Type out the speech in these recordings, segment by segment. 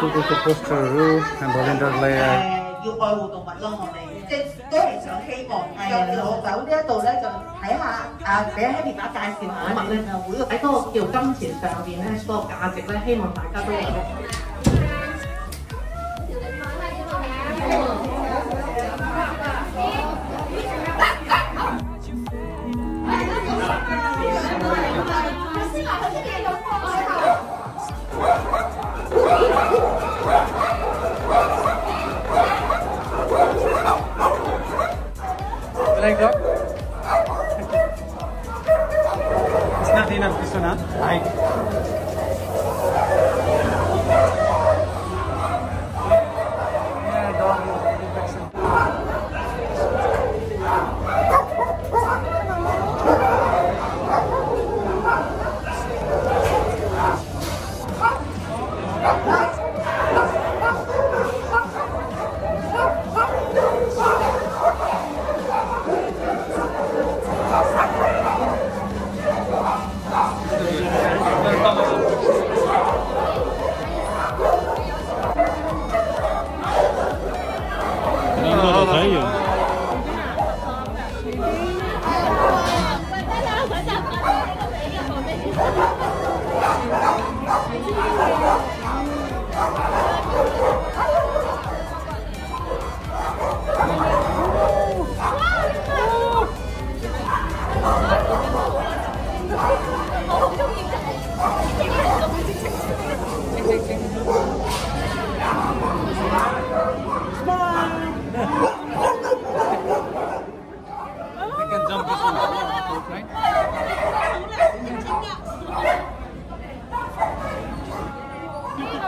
都都是 poster 看 volunteer 嚟啊！誒，要愛護動物咯，我哋即係都係想希望就攞走呢一度咧，就睇下啊，俾 Happy 打介紹下動物咧，就會喺嗰個叫金錢上邊咧，嗰個價值咧，希望大家都有。Like that? It's not enough this one, huh? Right.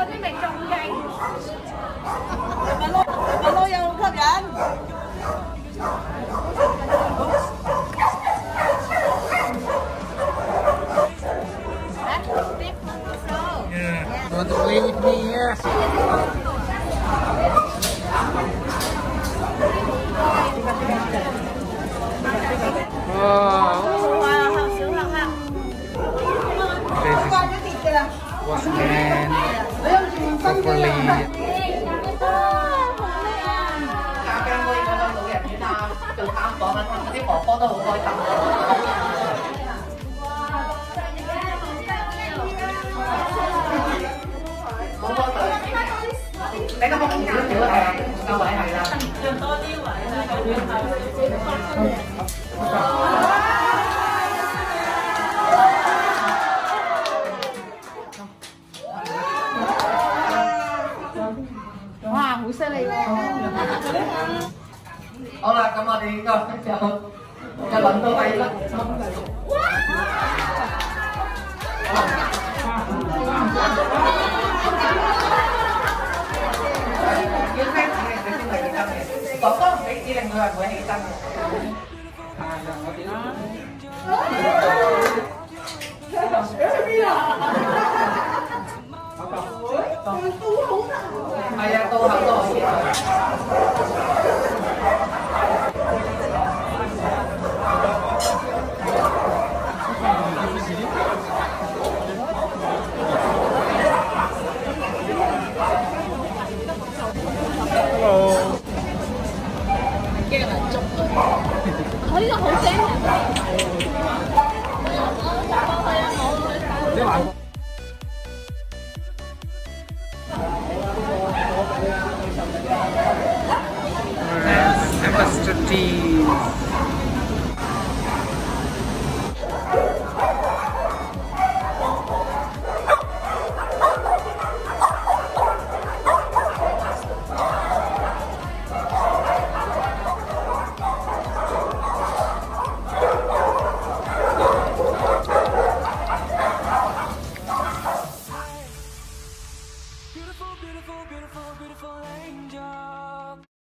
啲味仲劲，咪攞咪攞有咁吸引。 Yeah. You want to play with me? Yes. Watchman 你有全身 properly. 家姜妹嗰個老人院啊，做探訪啊，啲婆婆都好開心。冇多對，俾個空間少係夠位係啦。哇，好啦，咁我哋呢个就就轮到第二粒。要听指令佢先会起身嘅，哥哥唔俾指令佢系唔会起身嘅。 我呢個好驚人。你玩過？Master T.